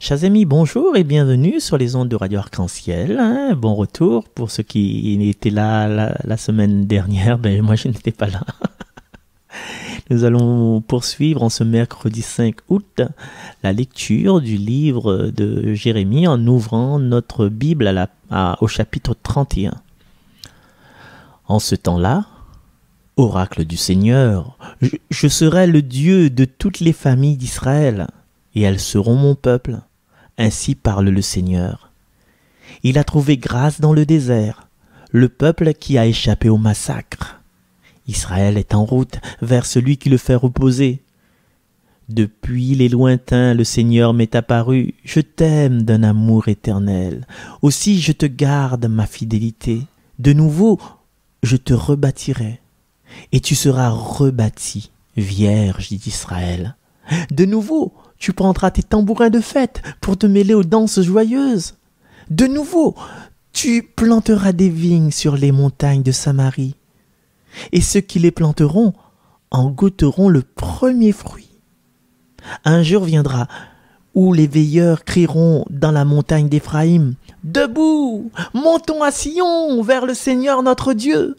Chers amis, bonjour et bienvenue sur les ondes de Radio Arc-en-Ciel. hein. Bon retour pour ceux qui étaient là la, semaine dernière. Ben, moi, je n'étais pas là. Nous allons poursuivre en ce mercredi 5 août la lecture du livre de Jérémie en ouvrant notre Bible au chapitre 31. En ce temps-là, oracle du Seigneur, je serai le Dieu de toutes les familles d'Israël, et elles seront mon peuple. Ainsi parle le Seigneur. Il a trouvé grâce dans le désert, le peuple qui a échappé au massacre. Israël est en route vers celui qui le fait reposer. Depuis les lointains, le Seigneur m'est apparu. Je t'aime d'un amour éternel. Aussi je te garde ma fidélité. De nouveau, je te rebâtirai. Et tu seras rebâti, vierge d'Israël. De nouveau, tu prendras tes tambourins de fête pour te mêler aux danses joyeuses. De nouveau, tu planteras des vignes sur les montagnes de Samarie. Et ceux qui les planteront en goûteront le premier fruit. Un jour viendra où les veilleurs crieront dans la montagne d'Éphraïm Debout, montons à Sion vers le Seigneur notre Dieu.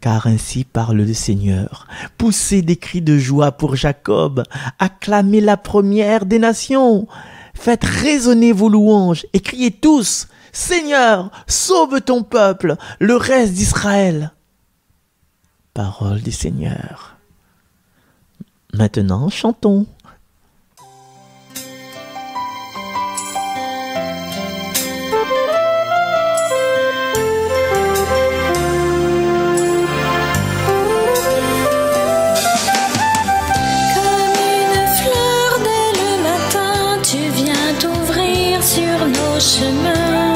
Car ainsi parle le Seigneur. Poussez des cris de joie pour Jacob, acclamez la première des nations, faites résonner vos louanges et criez tous Seigneur, sauve ton peuple, le reste d'Israël. Parole du Seigneur. Maintenant, chantons. Sur nos chemins.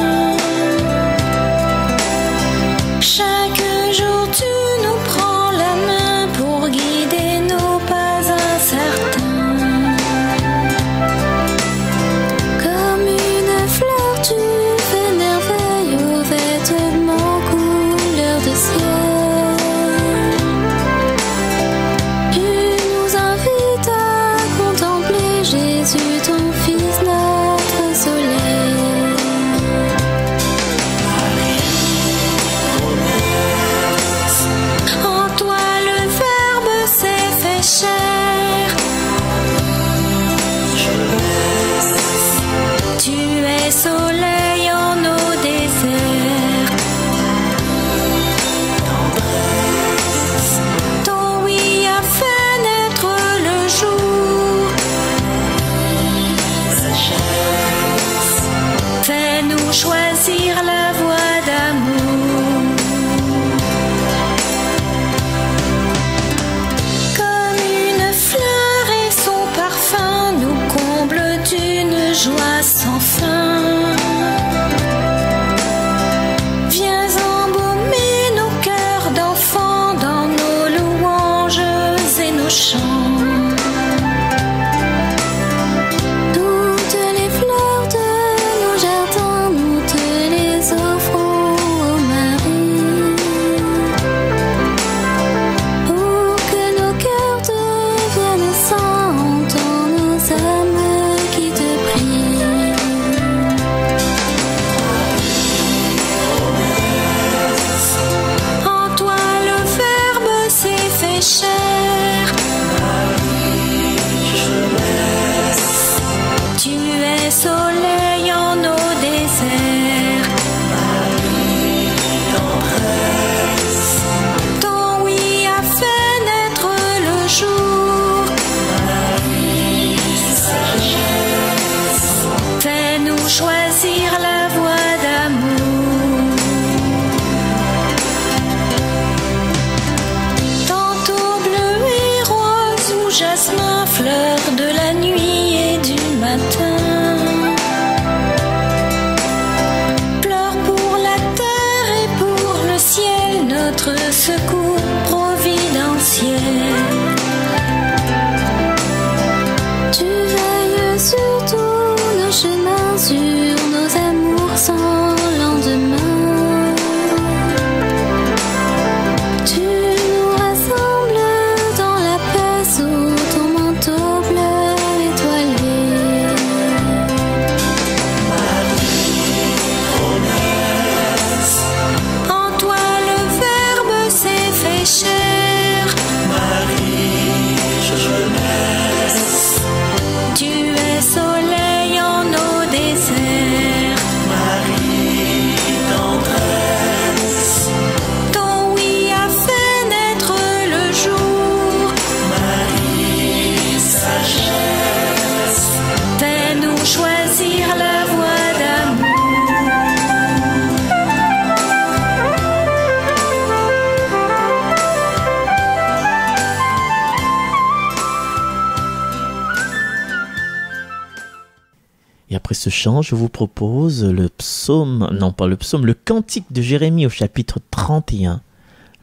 Et après ce chant, je vous propose le psaume, non pas le psaume, le cantique de Jérémie au chapitre 31.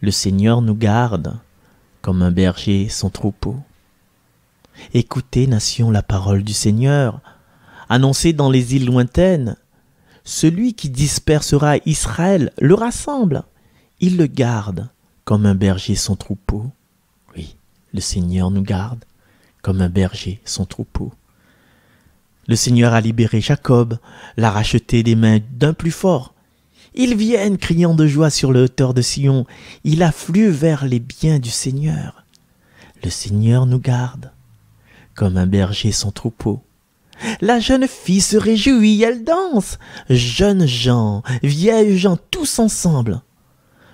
Le Seigneur nous garde comme un berger son troupeau. Écoutez, nation, la parole du Seigneur, annoncée dans les îles lointaines. Celui qui dispersera Israël le rassemble, il le garde comme un berger son troupeau. Oui, le Seigneur nous garde comme un berger son troupeau. Le Seigneur a libéré Jacob, l'a racheté des mains d'un plus fort. Ils viennent criant de joie sur le hauteur de Sion. Il afflue vers les biens du Seigneur. Le Seigneur nous garde, comme un berger son troupeau. La jeune fille se réjouit, elle danse. Jeunes gens, vieilles gens, tous ensemble.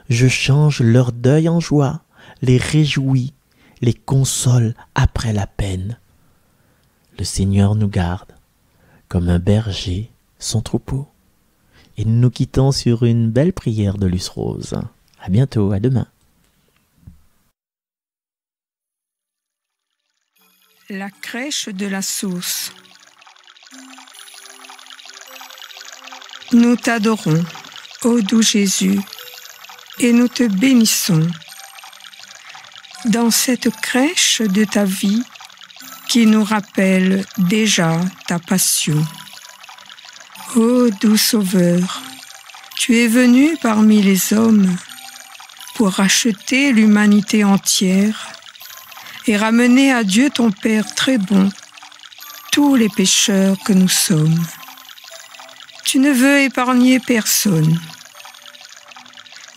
Je change leur deuil en joie, les réjouis, les console après la peine. Le Seigneur nous garde, comme un berger son troupeau. Et nous nous quittons sur une belle prière de Luce Rose. À bientôt, à demain. La crèche de la source. Nous t'adorons, ô doux Jésus, et nous te bénissons. Dans cette crèche de ta vie, qui nous rappelle déjà ta passion. Ô doux Sauveur, tu es venu parmi les hommes pour racheter l'humanité entière et ramener à Dieu ton Père très bon tous les pécheurs que nous sommes. Tu ne veux épargner personne.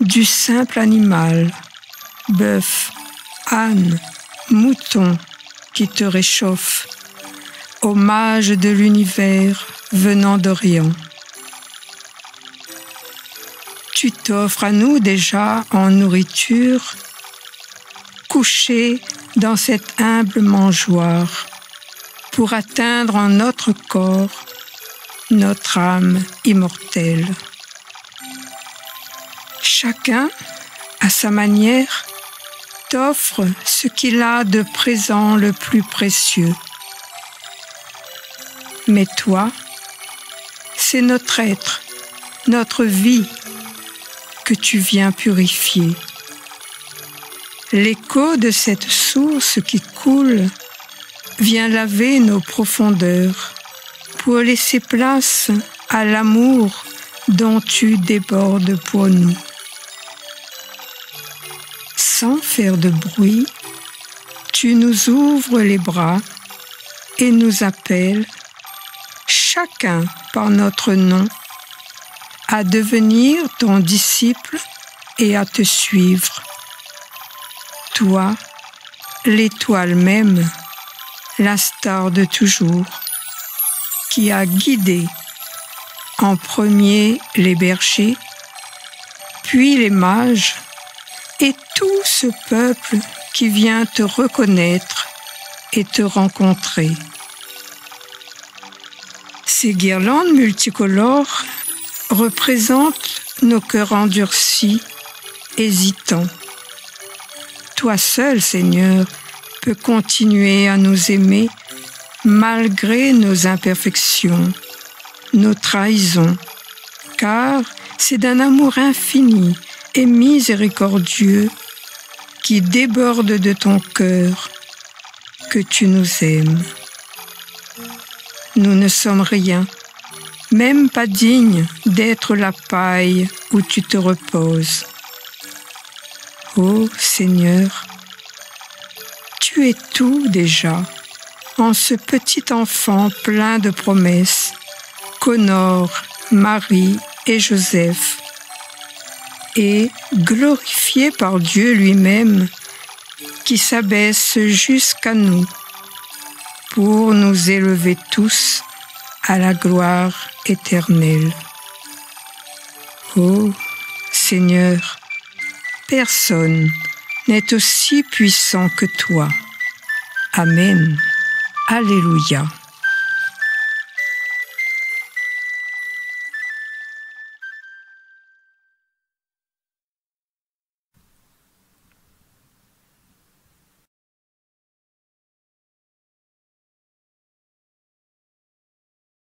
Du simple animal, bœuf, âne, mouton, qui te réchauffe, hommage de l'univers venant d'Orient. Tu t'offres à nous déjà en nourriture, couché dans cet humble mangeoire, pour atteindre en notre corps notre âme immortelle. Chacun, à sa manière, t'offre ce qu'il a de présent le plus précieux. Mais toi, c'est notre être, notre vie que tu viens purifier. L'écho de cette source qui coule vient laver nos profondeurs pour laisser place à l'amour dont tu débordes pour nous sans faire de bruit, tu nous ouvres les bras et nous appelles, chacun par notre nom, à devenir ton disciple et à te suivre. Toi, l'étoile même, la star de toujours, qui a guidé en premier les bergers, puis les mages, et tout ce peuple qui vient te reconnaître et te rencontrer. Ces guirlandes multicolores représentent nos cœurs endurcis, hésitants. Toi seul, Seigneur, peux continuer à nous aimer malgré nos imperfections, nos trahisons, car c'est d'un amour infini et miséricordieux qui déborde de ton cœur que tu nous aimes. Nous ne sommes rien, même pas dignes d'être la paille où tu te reposes. Ô Seigneur, tu es tout déjà en ce petit enfant plein de promesses qu'honorent Marie et Joseph et glorifié par Dieu lui-même qui s'abaisse jusqu'à nous pour nous élever tous à la gloire éternelle. Ô Seigneur, personne n'est aussi puissant que toi. Amen. Alléluia.